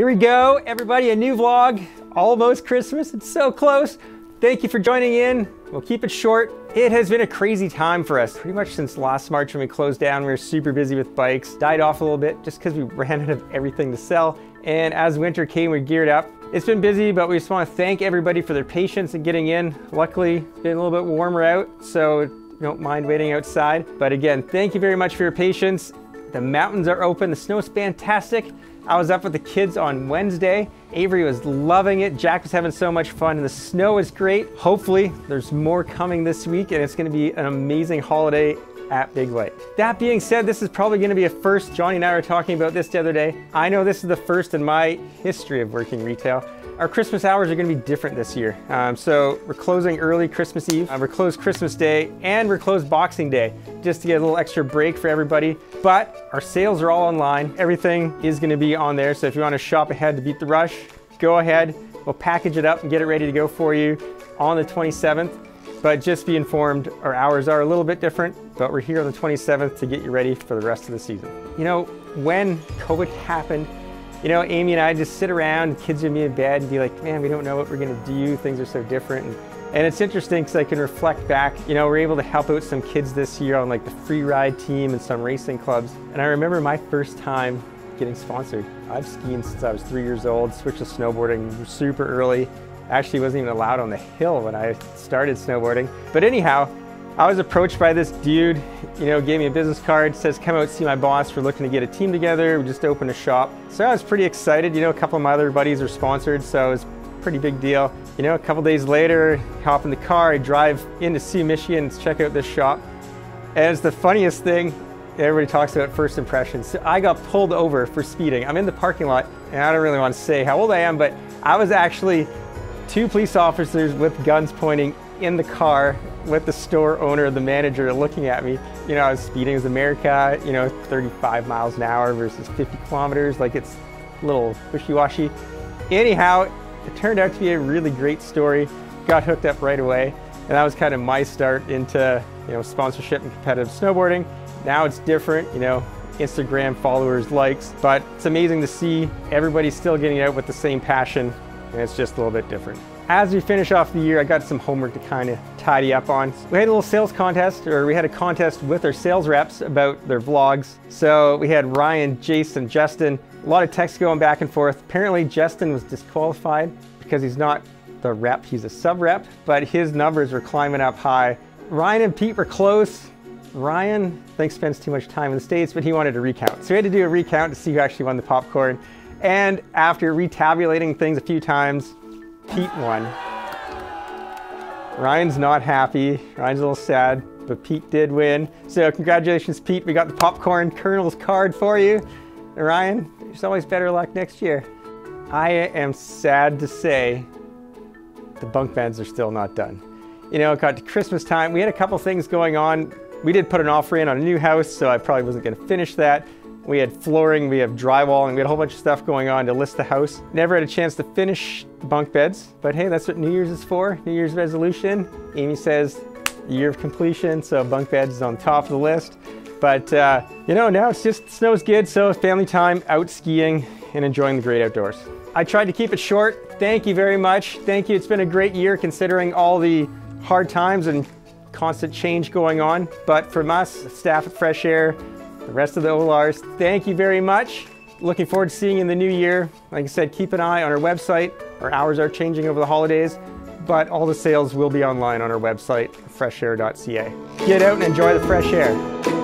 Here we go, everybody, a new vlog, almost Christmas, it's so close. Thank you for joining in. We'll keep it short. It has been a crazy time for us. Pretty much since last March when we closed down, we were super busy with bikes. Died off a little bit just because we ran out of everything to sell. And as winter came, we geared up. It's been busy, but we just want to thank everybody for their patience in getting in. Luckily, it's been a little bit warmer out, so don't mind waiting outside. But again, thank you very much for your patience. The mountains are open, the snow is fantastic. I was up with the kids on Wednesday. Avery was loving it. Jack was having so much fun and the snow is great. Hopefully there's more coming this week and it's gonna be an amazing holiday at Big Lake. That being said, this is probably gonna be a first. Johnny and I were talking about this the other day. I know this is the first in my history of working retail. Our Christmas hours are gonna be different this year. Um, so we're closing early Christmas Eve, uh, we're closed Christmas Day, and we're closed Boxing Day, just to get a little extra break for everybody. But our sales are all online. Everything is gonna be on there. So if you wanna shop ahead to beat the rush, go ahead. We'll package it up and get it ready to go for you on the 27th. But just be informed, our hours are a little bit different, but we're here on the 27th to get you ready for the rest of the season. You know, when COVID happened, you know, Amy and I just sit around, kids would be in bed and be like, man, we don't know what we're gonna do. Things are so different. And, and it's interesting because I can reflect back, you know, we're able to help out some kids this year on like the free ride team and some racing clubs. And I remember my first time getting sponsored. I've skied since I was three years old, switched to snowboarding super early. Actually wasn't even allowed on the hill when I started snowboarding. But anyhow, I was approached by this dude, you know, gave me a business card, says come out see my boss, we're looking to get a team together, we just opened a shop. So I was pretty excited, you know, a couple of my other buddies are sponsored, so it was a pretty big deal. You know, a couple days later, hop in the car, I drive into Soo, Michigan to check out this shop. And it's the funniest thing, everybody talks about first impressions. So I got pulled over for speeding. I'm in the parking lot, and I don't really want to say how old I am, but I was actually two police officers with guns pointing in the car with the store owner, the manager looking at me. You know, I was speeding as America, you know, 35 miles an hour versus 50 kilometers. Like it's a little wishy-washy. Anyhow, it turned out to be a really great story. Got hooked up right away. And that was kind of my start into, you know, sponsorship and competitive snowboarding. Now it's different, you know, Instagram followers, likes, but it's amazing to see everybody still getting out with the same passion and it's just a little bit different. As we finish off the year, I got some homework to kind of tidy up on. We had a little sales contest, or we had a contest with our sales reps about their vlogs. So we had Ryan, Jason, Justin, a lot of text going back and forth. Apparently Justin was disqualified because he's not the rep, he's a sub rep, but his numbers were climbing up high. Ryan and Pete were close. Ryan, I think spends too much time in the States, but he wanted a recount. So we had to do a recount to see who actually won the popcorn. And after retabulating things a few times, Pete won. Ryan's not happy. Ryan's a little sad, but Pete did win. So congratulations, Pete. We got the popcorn Colonel's card for you. And Ryan, there's always better luck next year. I am sad to say the bunk beds are still not done. You know, it got to Christmas time. We had a couple things going on. We did put an offer in on a new house, so I probably wasn't gonna finish that. We had flooring, we have drywall, and we had a whole bunch of stuff going on to list the house. Never had a chance to finish the bunk beds, but hey, that's what New Year's is for, New Year's resolution. Amy says year of completion, so bunk beds is on top of the list. But uh, you know, now it's just snow's good, so family time, out skiing and enjoying the great outdoors. I tried to keep it short. Thank you very much. Thank you. It's been a great year considering all the hard times and constant change going on. But from us, staff at Fresh Air, the rest of the OLRs, thank you very much. Looking forward to seeing you in the new year. Like I said, keep an eye on our website. Our hours are changing over the holidays, but all the sales will be online on our website, freshair.ca. Get out and enjoy the fresh air.